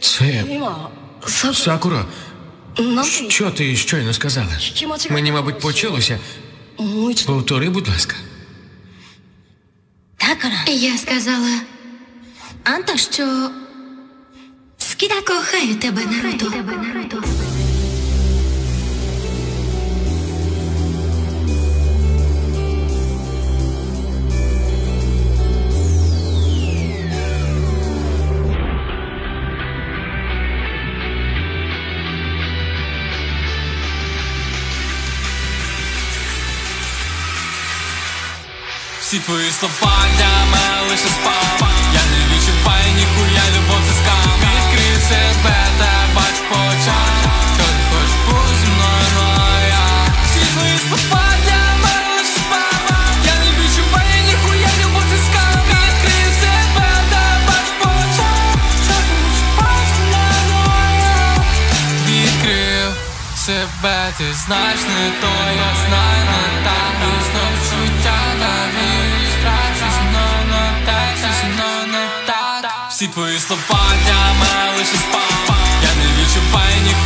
Це Сакура. Що ти щойно сказала? Мені, мабуть, почалося. Повтори, будь ласка. Я сказала Анта, що кохаю тебе, Наруто. Всі твої слова для мене лише спам Я не відчуваю ніхуя, любов це скам Відкрив себе, та бач по зі мною, для мене лише спам Я не відчуваю ніхуя, любов це скам Відкрив себе, та бач по очам Що ти себе, ти знаєш не то, я знаю Всі твої слова для мене лише спам Я не відчуваю ніхуя,